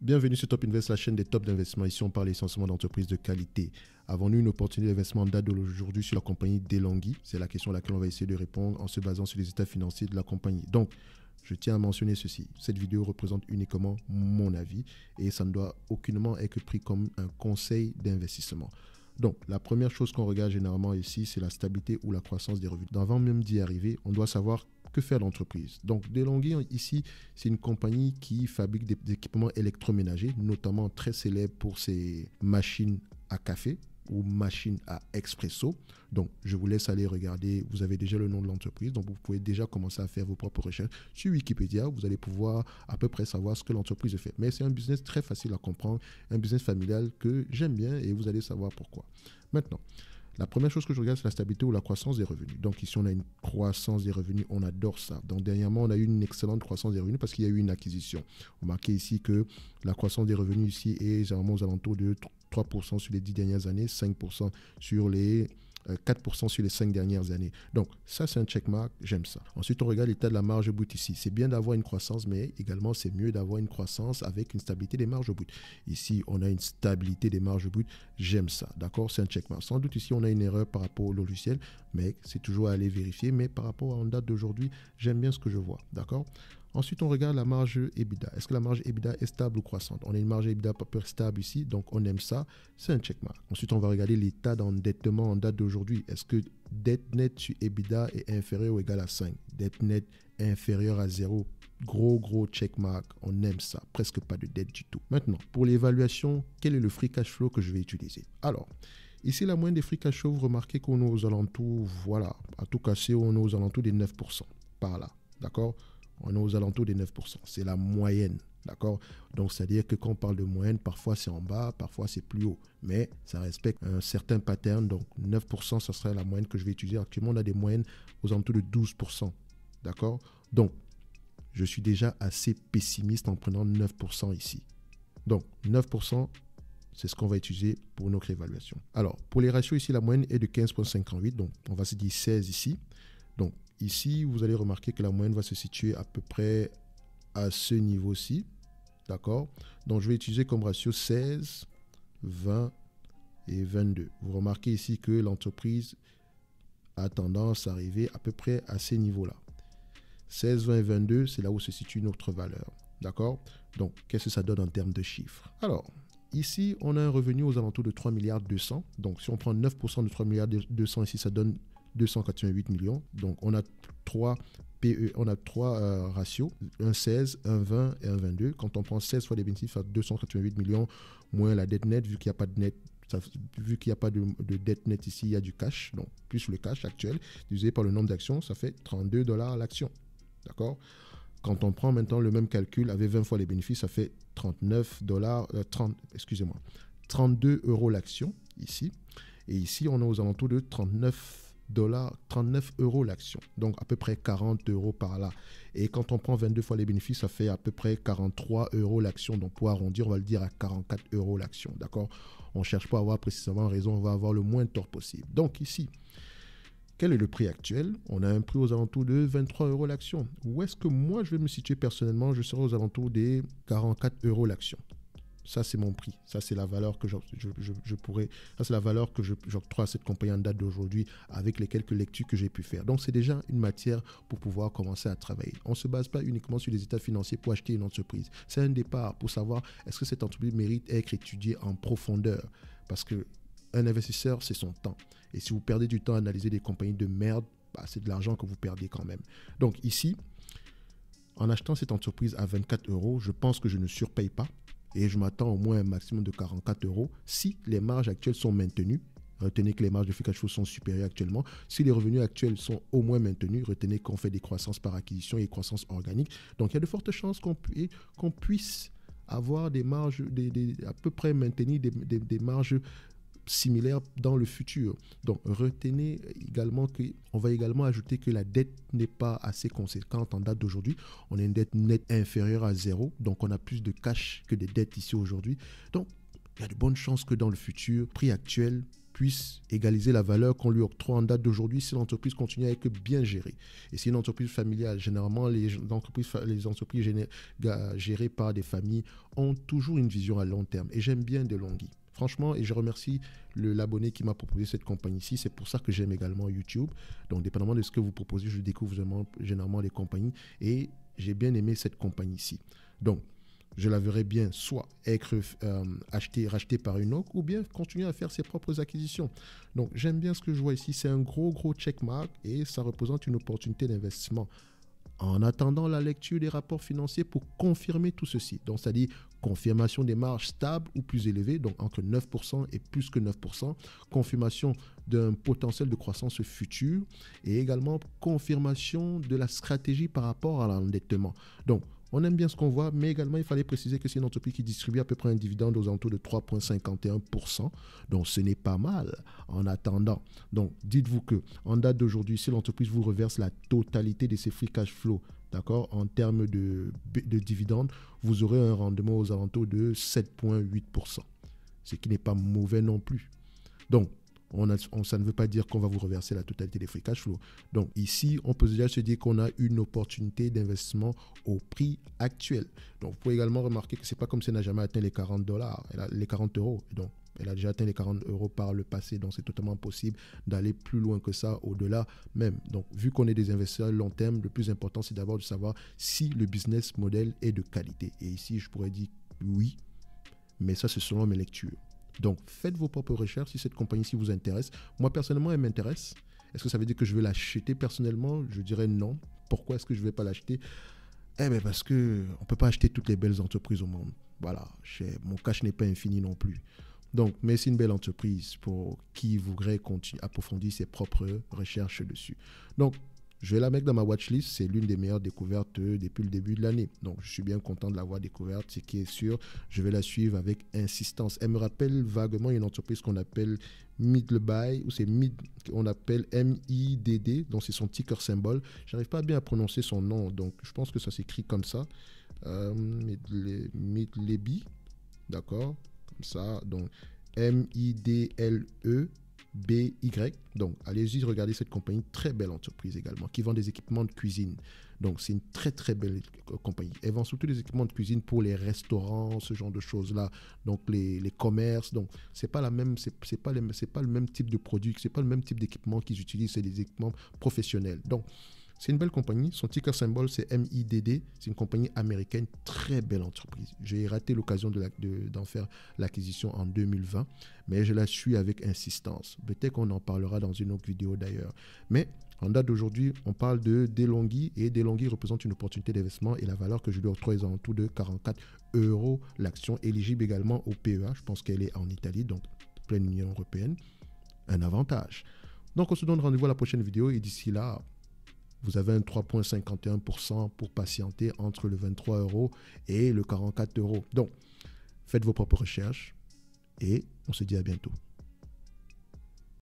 Bienvenue sur Top Invest, la chaîne des tops d'investissement. Ici, on parle essentiellement d'entreprises de qualité. Avons-nous une opportunité d'investissement en date d'aujourd'hui sur la compagnie Delonghi C'est la question à laquelle on va essayer de répondre en se basant sur les états financiers de la compagnie. Donc, je tiens à mentionner ceci. Cette vidéo représente uniquement mon avis et ça ne doit aucunement être pris comme un conseil d'investissement. Donc, la première chose qu'on regarde généralement ici, c'est la stabilité ou la croissance des revenus. Avant même d'y arriver, on doit savoir que faire l'entreprise. Donc, DeLonghi, ici, c'est une compagnie qui fabrique des, équipements électroménagers, notamment très célèbre pour ses machines à café ou machines à expresso. Donc, je vous laisse aller regarder. Vous avez déjà le nom de l'entreprise, donc vous pouvez déjà commencer à faire vos propres recherches sur Wikipédia. Vous allez pouvoir à peu près savoir ce que l'entreprise fait. Mais c'est un business très facile à comprendre, un business familial que j'aime bien et vous allez savoir pourquoi. Maintenant, la première chose que je regarde, c'est la stabilité ou la croissance des revenus. Donc ici, on a une croissance des revenus, on adore ça. Donc dernièrement, on a eu une excellente croissance des revenus parce qu'il y a eu une acquisition. Remarquez ici que la croissance des revenus ici est généralement aux alentours de 3% sur les 10 dernières années, 5% sur les 4% euh, sur les 5 dernières années. Donc, ça, c'est un checkmark, j'aime ça. Ensuite, on regarde l'état de la marge brute ici. C'est bien d'avoir une croissance, mais également, c'est mieux d'avoir une croissance avec une stabilité des marges brutes. Ici, on a une stabilité des marges brutes, j'aime ça. D'accord C'est un checkmark. Sans doute, ici, on a une erreur par rapport au logiciel, mais c'est toujours à aller vérifier. Mais par rapport à une date d'aujourd'hui, j'aime bien ce que je vois. D'accord? Ensuite, on regarde la marge EBITDA. Est-ce que la marge EBITDA est stable ou croissante? On a une marge EBITDA peu stable ici, donc on aime ça. C'est un checkmark. Ensuite, on va regarder l'état d'endettement en date d'aujourd'hui. Est-ce que dette nette sur EBITDA est inférieur ou égal à 5 Dette nette inférieure à 0 Gros, gros checkmark. On aime ça. Presque pas de dette du tout. Maintenant, pour l'évaluation, quel est le free cash flow que je vais utiliser? Alors, Ici, la moyenne des free cash flow, vous remarquez qu'on est aux alentours, voilà, à tout casser, on est aux alentours des 9%, par là, d'accord? On est aux alentours des 9%. C'est la moyenne. D'accord? Donc, c'est-à-dire que quand on parle de moyenne, parfois c'est en bas, parfois c'est plus haut. Mais ça respecte un certain pattern. Donc, 9%, ce serait la moyenne que je vais utiliser. Actuellement, on a des moyennes aux alentours de 12%. D'accord? Donc, je suis déjà assez pessimiste en prenant 9% ici. Donc, 9%, c'est ce qu'on va utiliser pour notre évaluation. Alors, pour les ratios ici, la moyenne est de 15,58. Donc, on va se dire 16 ici. Donc, Ici, vous allez remarquer que la moyenne va se situer à peu près à ce niveau-ci. D'accord? Donc, je vais utiliser comme ratio 16, 20 et 22. Vous remarquez ici que l'entreprise a tendance à arriver à peu près à ces niveaux-là. 16, 20 et 22, c'est là où se situe notre valeur. D'accord? Donc, qu'est-ce que ça donne en termes de chiffres? Alors, ici, on a un revenu aux alentours de 3 milliards 200. Donc, si on prend 9% de 3 milliards 200 ici, ça donne 288 millions. Donc on a trois PE, on a trois euh, ratios, un 16, un 20 et un 22. Quand on prend 16 fois les bénéfices, ça 288 millions moins la dette nette, vu qu'il n'y a pas de net, vu qu'il n'y a pas de, dette nette ici, il y a du cash, donc plus le cash actuel, divisé par le nombre d'actions, ça fait 32 dollars l'action. D'accord? Quand on prend maintenant le même calcul avec 20 fois les bénéfices, ça fait 39 dollars, 30, euh, excusez-moi, 32 euros l'action ici. Et ici, on est aux alentours de 39 dollars, 39 euros l'action. Donc à peu près 40 euros par là. Et quand on prend 22 fois les bénéfices, ça fait à peu près 43 euros l'action. Donc pour arrondir, on va le dire à 44 euros l'action. D'accord? On ne cherche pas à avoir précisément raison, on va avoir le moins de tort possible. Donc ici, quel est le prix actuel? On a un prix aux alentours de 23 euros l'action. Où est-ce que moi je vais me situer personnellement? Je serai aux alentours des 44 euros l'action. Ça, c'est mon prix. Ça, c'est la valeur que je, pourrais. Ça, c'est la valeur que j'octroie à cette compagnie en date d'aujourd'hui avec les quelques lectures que j'ai pu faire. Donc, c'est déjà une matière pour pouvoir commencer à travailler. On ne se base pas uniquement sur les états financiers pour acheter une entreprise. C'est un départ pour savoir est-ce que cette entreprise mérite d'être étudiée en profondeur. Parce que un investisseur, c'est son temps. Et si vous perdez du temps à analyser des compagnies de merde, bah, c'est de l'argent que vous perdez quand même. Donc ici, en achetant cette entreprise à 24 euros, je pense que je ne surpaye pas et je m'attends au moins un maximum de 44 euros si les marges actuelles sont maintenues. Retenez que les marges de free sont supérieures actuellement. Si les revenus actuels sont au moins maintenus, retenez qu'on fait des croissances par acquisition et croissances organiques. Donc il y a de fortes chances qu'on puisse avoir des marges, à peu près maintenir des marges similaire dans le futur. Donc retenez également qu'on va également ajouter que la dette n'est pas assez conséquente en date d'aujourd'hui. On a une dette nette inférieure à zéro, donc on a plus de cash que des dettes ici aujourd'hui. Donc il y a de bonnes chances que dans le futur, prix actuel, puisse égaliser la valeur qu'on lui octroie en date d'aujourd'hui si l'entreprise continue à être bien gérée. Et si une entreprise familiale, généralement les entreprises, les entreprises gérées par des familles ont toujours une vision à long terme. Et j'aime bien Delonghi. Franchement, et je remercie l'abonné qui m'a proposé cette compagnie-ci. C'est pour ça que j'aime également YouTube. Donc, dépendamment de ce que vous proposez, je découvre généralement les compagnies. Et j'ai bien aimé cette compagnie-ci. Donc, je la verrai bien soit être euh, acheté, racheté par une autre, ou bien continuer à faire ses propres acquisitions. Donc j'aime bien ce que je vois ici. C'est un gros, gros checkmark et ça représente une opportunité d'investissement. En attendant la lecture des rapports financiers pour confirmer tout ceci. Donc, c'est-à-dire confirmation des marges stables ou plus élevées, donc entre 9% et plus que 9%, confirmation d'un potentiel de croissance futur et également confirmation de la stratégie par rapport à l'endettement. Donc, on aime bien ce qu'on voit, mais également, il fallait préciser que c'est une entreprise qui distribue à peu près un dividende aux alentours de 3,51%. Donc, ce n'est pas mal en attendant. Donc, dites-vous que en date d'aujourd'hui, si l'entreprise vous reverse la totalité de ses free cash flow, d'accord, en termes de, de dividendes, vous aurez un rendement aux alentours de 7,8%. Ce qui n'est pas mauvais non plus. Donc, on ça ne veut pas dire qu'on va vous reverser la totalité des free cash flow. Donc ici, on peut déjà se dire qu'on a une opportunité d'investissement au prix actuel. Donc vous pouvez également remarquer que c'est pas comme si elle n'a jamais atteint les 40 dollars, les 40 euros. Donc elle a déjà atteint les 40 euros par le passé, donc c'est totalement possible d'aller plus loin que ça, au-delà même. Donc, vu qu'on est des investisseurs long terme, le plus important, c'est d'abord de savoir si le business model est de qualité. Et ici, je pourrais dire oui, mais ça, c'est selon mes lectures. Donc, faites vos propres recherches si cette compagnie-ci vous intéresse. Moi, personnellement, elle m'intéresse. Est-ce que ça veut dire que je vais l'acheter personnellement? Je dirais non. Pourquoi est-ce que je ne vais pas l'acheter? Eh bien, parce qu'on ne peut pas acheter toutes les belles entreprises au monde. Voilà, mon cash n'est pas infini non plus. Donc, mais c'est une belle entreprise pour qui voudrait approfondir ses propres recherches dessus. Donc, je vais la mettre dans ma watchlist. C'est l'une des meilleures découvertes depuis le début de l'année. Donc, je suis bien content de l'avoir découverte. Ce qui est sûr, je vais la suivre avec insistance. Elle me rappelle vaguement une entreprise qu'on appelle Midleby, ou c'est Mid, on appelle M-I-D-D, donc c'est son ticker symbole. J'arrive pas bien à prononcer son nom, donc je pense que ça s'écrit comme ça. Euh, Midleby, d'accord Comme ça, donc M-I-D-L-E BY. Donc, allez-y, regardez cette compagnie, très belle entreprise également, qui vend des équipements de cuisine. Donc, c'est une très, très belle compagnie. Elle vend surtout des équipements de cuisine pour les restaurants, ce genre de choses-là. Donc, les, les commerces. Donc, c'est pas la même, c'est pas, pas le même type de produit, c'est pas le même type d'équipement qu'ils utilisent, c'est des équipements professionnels. Donc, c'est une belle compagnie. Son ticker symbole, c'est MIDD. C'est une compagnie américaine, très belle entreprise. J'ai raté l'occasion d'en de, faire l'acquisition en 2020, mais je la suis avec insistance. Peut-être qu'on en parlera dans une autre vidéo d'ailleurs. Mais en date d'aujourd'hui, on parle de Delonghi et Delonghi représente une opportunité d'investissement et la valeur que je lui octroie est en tout de 44 euros l'action, éligible également au PEA. Je pense qu'elle est en Italie, donc pleine Union européenne. Un avantage. Donc on se donne rendez-vous à la prochaine vidéo et d'ici là, vous avez un 3,51% pour patienter entre le 23 euros et le 44 euros. Donc, faites vos propres recherches et on se dit à bientôt.